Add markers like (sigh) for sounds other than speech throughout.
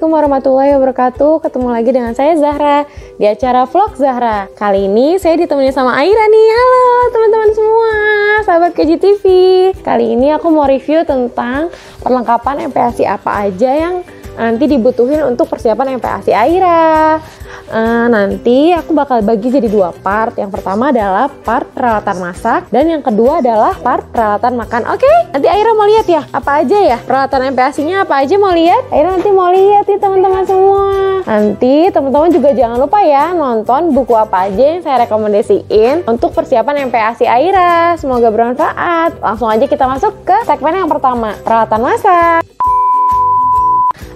Assalamualaikum warahmatullahi wabarakatuh. Ketemu lagi dengan saya Zahra Di acara vlog Zahra. Kali ini saya ditemani sama Aira nih. Halo teman-teman semua. Sahabat KJTV Kali ini aku mau review tentang Perlengkapan MPASI apa aja yang Nanti dibutuhin untuk persiapan MPASI Aira uh, nanti aku bakal bagi jadi dua part. Yang pertama adalah part peralatan masak dan yang kedua adalah part peralatan makan. Oke, okay? nanti Aira mau lihat ya apa aja ya peralatan MPASI-nya apa aja mau lihat? Aira nanti mau lihat ya teman-teman semua. Nanti teman-teman juga jangan lupa ya nonton buku apa aja yang saya rekomendasiin untuk persiapan MPASI Aira. Semoga bermanfaat. Langsung aja kita masuk ke segmen yang pertama, peralatan masak.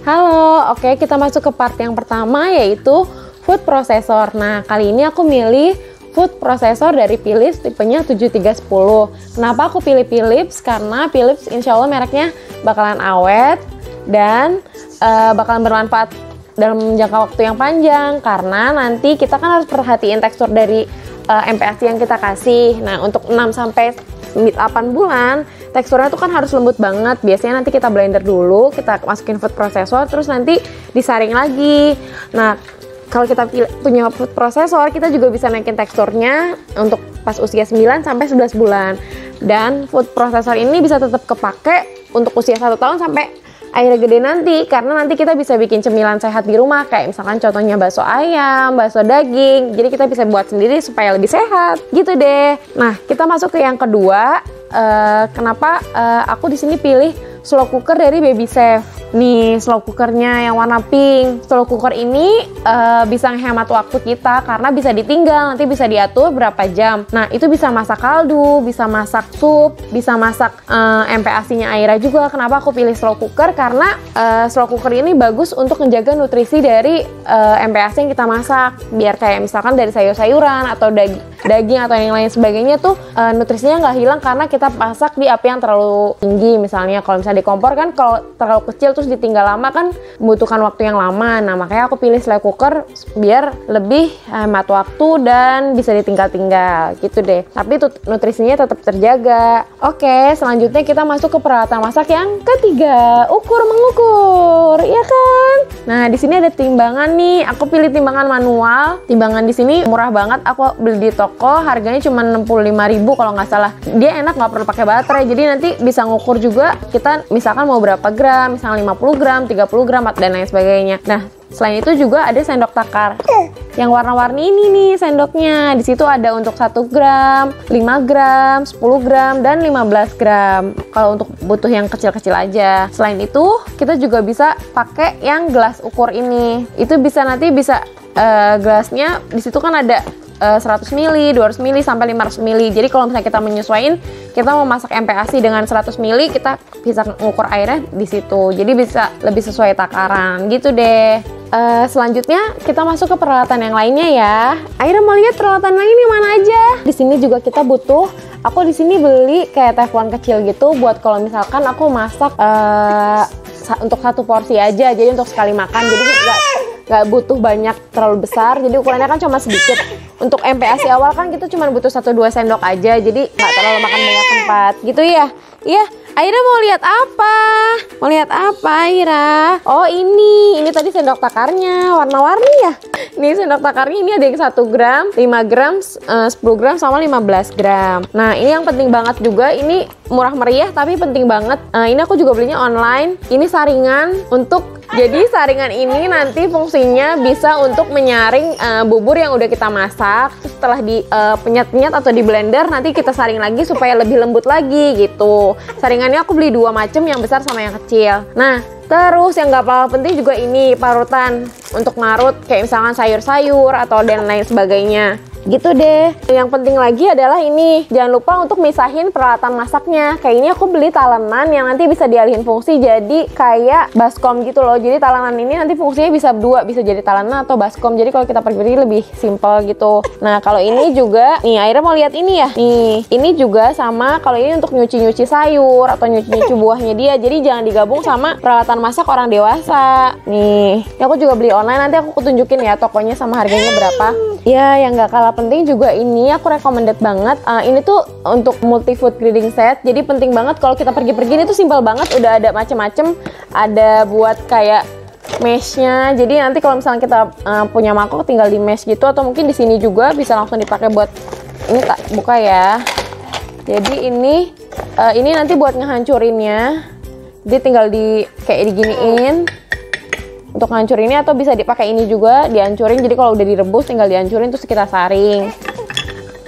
Halo, oke kita masuk ke part yang pertama yaitu food processor. Nah, kali ini aku milih food processor dari Philips tipenya 7310. Kenapa aku pilih Philips? Karena Philips insya Allah mereknya bakalan awet dan uh, bakalan bermanfaat dalam jangka waktu yang panjang karena nanti kita kan harus perhatiin tekstur dari uh, yang kita kasih. Nah, untuk 6 sampai 8 bulan teksturnya tuh kan harus lembut banget. Biasanya nanti kita blender dulu, kita masukin food processor terus nanti disaring lagi. Nah, kalau kita punya food processor, kita juga bisa naikin teksturnya untuk pas usia 9 sampai 11 bulan. Dan food processor ini bisa tetap kepake untuk usia satu tahun sampai akhirnya gede nanti karena nanti kita bisa bikin cemilan sehat di rumah kayak misalkan contohnya bakso ayam, bakso daging. Jadi kita bisa buat sendiri supaya lebih sehat. Gitu deh. Nah, kita masuk ke yang kedua. Uh, kenapa uh, aku di sini pilih slow cooker dari Baby Safe? Nih slow cookernya yang warna pink. Slow cooker ini uh, bisa menghemat waktu kita karena bisa ditinggal, nanti bisa diatur berapa jam. Nah itu bisa masak kaldu, bisa masak sup, bisa masak uh, eh, MPAC-nya Aira juga. Kenapa aku pilih slow cooker? Karena uh, slow cooker ini bagus untuk menjaga nutrisi dari uh, MPAC yang kita masak. Biar kayak misalkan dari sayur-sayuran atau daging, daging atau yang lain sebagainya tuh uh, nutrisinya nggak hilang karena kita masak di api yang terlalu tinggi. Misalnya kalau misalnya di kompor kan kalau terlalu kecil tuh terus ditinggal lama kan membutuhkan waktu yang lama. Nah, makanya aku pilih slow cooker biar lebih hemat waktu dan bisa ditinggal-tinggal gitu deh. Tapi nutrisinya tetap terjaga. Oke, selanjutnya kita masuk ke peralatan masak yang ketiga, ukur mengukur, ya kan? Nah, di sini ada timbangan nih. Aku pilih timbangan manual. Timbangan di sini murah banget. Aku beli di toko, harganya cuma 65.000 kalau nggak salah. Dia enak nggak perlu pakai baterai. Jadi nanti bisa ngukur juga kita misalkan mau berapa gram, misalnya 50 gram, 30 gram, dan lain sebagainya. Nah, selain itu juga ada sendok takar. Yang warna-warni ini nih sendoknya. Di situ ada untuk 1 gram, 5 gram, 10 gram, dan 15 gram. Kalau untuk butuh yang kecil-kecil aja. Selain itu, kita juga bisa pakai yang gelas ukur ini. Itu bisa nanti bisa uh, gelasnya di situ kan ada uh, 100 ml, 200 ml sampai 500 ml. Jadi kalau misalnya kita menyesuaikan, kita mau masak MPASI dengan 100 ml, kita bisa mengukur airnya di situ. Jadi bisa lebih sesuai takaran gitu deh. Uh, selanjutnya kita masuk ke peralatan yang lainnya ya. Aira mau lihat peralatan lain yang mana aja. Di sini juga kita butuh. Aku di sini beli kayak teflon kecil gitu buat kalau misalkan aku masak uh, untuk satu porsi aja. Jadi untuk sekali makan. Jadi nggak nggak butuh banyak terlalu besar. Jadi ukurannya kan cuma sedikit untuk MPASI awal kan kita cuma butuh 1-2 sendok aja jadi nggak terlalu makan banyak tempat. Gitu ya. Iya Aira mau lihat apa? Mau lihat apa Aira? Oh ini, ini tadi sendok takarnya warna-warni ya. Ini sendok takarnya ini ada yang 1 gram, 5 gram, uh, 10 gram sama 15 gram. Nah ini yang penting banget juga, ini murah meriah tapi penting banget. Uh, ini aku juga belinya online. Ini saringan untuk jadi saringan ini nanti fungsinya bisa untuk menyaring uh, bubur yang udah kita masak. Setelah di uh, penyet-penyet atau di blender nanti kita saring lagi supaya lebih lembut lagi gitu. Saringannya aku beli dua macam yang besar sama yang kecil. Nah Terus yang gak kalah penting juga ini parutan untuk marut kayak misalkan sayur-sayur atau dan lain sebagainya gitu deh. Yang penting lagi adalah ini. Jangan lupa untuk misahin peralatan masaknya. Kayak ini aku beli talenan yang nanti bisa dialihin fungsi jadi kayak baskom gitu loh. Jadi talenan ini nanti fungsinya bisa dua bisa jadi talenan atau baskom. Jadi kalau kita pergi-pergi lebih simple gitu. Nah kalau ini juga nih akhirnya mau lihat ini ya. Nih ini juga sama kalau ini untuk nyuci-nyuci sayur atau nyuci-nyuci (laughs) buahnya dia. Jadi jangan digabung sama peralatan masak orang dewasa. Nih ini aku juga beli online. Nanti aku tunjukin ya tokonya sama harganya berapa ya yang gak kalah penting juga ini aku recommended banget. Uh, ini tuh untuk multi food grading set. Jadi penting banget kalau kita pergi-pergi ini tuh simpel banget. Udah ada macem-macem. Ada buat kayak meshnya jadi nanti kalau misalnya kita uh, punya mangkok tinggal di mesh gitu atau mungkin di sini juga bisa langsung dipakai buat ini tak buka ya jadi ini uh, ini nanti buat ngehancurinnya jadi tinggal di kayak diginiin untuk hancur ini atau bisa dipakai ini juga dihancurin. Jadi kalau udah direbus tinggal dihancurin terus kita saring.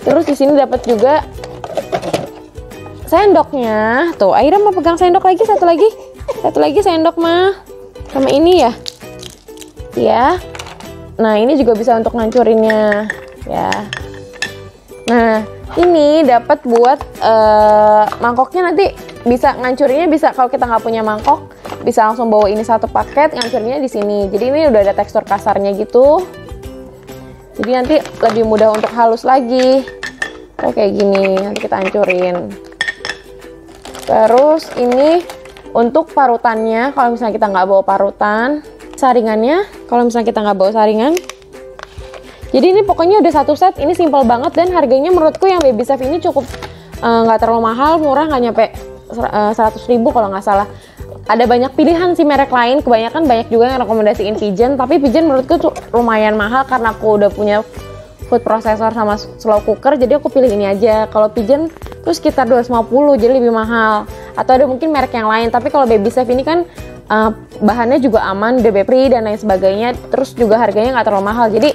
Terus di sini dapat juga sendoknya. Tuh Aira mau pegang sendok lagi satu lagi. Satu lagi sendok mah sama ini ya. Ya nah ini juga bisa untuk ngancurinnya. Ya. Nah ini dapat buat uh, mangkoknya nanti bisa ngancurinnya bisa kalau kita nggak punya mangkok bisa langsung bawa ini satu paket ngancurinnya di sini. Jadi ini udah ada tekstur kasarnya gitu. Jadi nanti lebih mudah untuk halus lagi. Kayak gini. Nanti kita hancurin. Terus ini untuk parutannya kalau misalnya kita nggak bawa parutan saringannya kalau misalnya kita nggak bawa saringan. Jadi ini pokoknya udah satu set ini simple banget dan harganya menurutku yang baby safe ini cukup eh, nggak uh, terlalu mahal murah nggak nyampe uh, eh, 100 ribu kalau nggak salah ada banyak pilihan sih merek lain. Kebanyakan banyak juga yang rekomendasiin Pigeon. Tapi Pigeon menurutku lumayan mahal karena aku udah punya food processor sama slow cooker. Jadi aku pilih ini aja. Kalau pigeon tuh sekitar 250 jadi lebih mahal. Atau ada mungkin merek yang lain. Tapi kalau baby safe ini kan uh, bahannya juga aman free dan lain sebagainya. Terus juga harganya nggak terlalu mahal. Jadi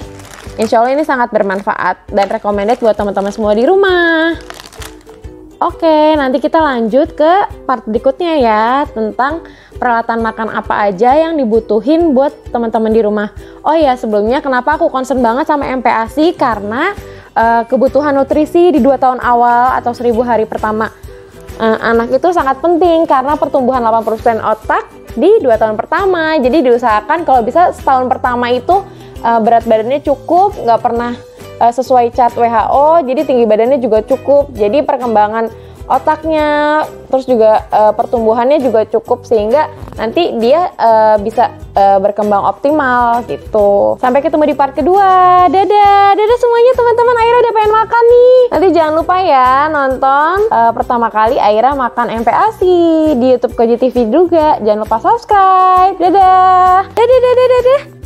insya Allah ini sangat bermanfaat dan recommended buat teman-teman semua di rumah Oke, nanti kita lanjut ke part berikutnya ya tentang peralatan makan apa aja yang dibutuhin buat teman-teman di rumah. Oh ya, sebelumnya kenapa aku concern banget sama MPASI karena uh, kebutuhan nutrisi di dua tahun awal atau seribu hari pertama uh, anak itu sangat penting karena pertumbuhan 80% otak di dua tahun pertama. Jadi diusahakan kalau bisa setahun pertama itu uh, berat badannya cukup, nggak pernah uh, sesuai cat WHO jadi tinggi badannya juga cukup. Jadi perkembangan otaknya terus juga uh, pertumbuhannya juga cukup sehingga nanti dia uh, bisa uh, berkembang optimal gitu. Sampai ketemu di part kedua. Dadah. Dadah semuanya teman-teman. Aira udah pengen makan nih. Nanti jangan lupa ya nonton uh, pertama kali Aira makan MPASI di YouTube KJTV juga. Jangan lupa subscribe. Dadah dadah. Dadah dadah, dadah.